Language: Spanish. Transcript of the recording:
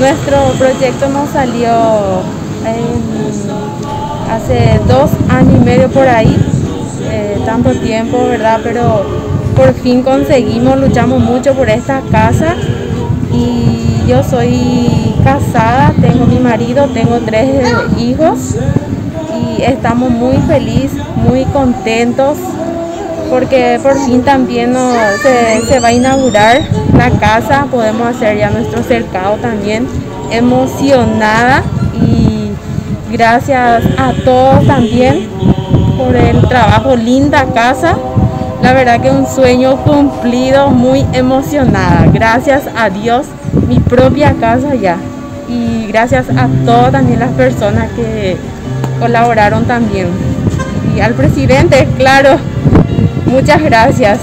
Nuestro proyecto nos salió hace dos años y medio por ahí, eh, tanto tiempo, ¿verdad? Pero por fin conseguimos, luchamos mucho por esta casa y yo soy casada, tengo mi marido, tengo tres hijos y estamos muy felices, muy contentos porque por fin también se, va a inaugurar la casa, podemos hacer ya nuestro cercado también, emocionada y gracias a todos también por el trabajo, linda casa, la verdad que un sueño cumplido, muy emocionada, gracias a Dios, mi propia casa ya. Y gracias a todas también las personas que colaboraron también. Y al presidente, claro, Muchas gracias.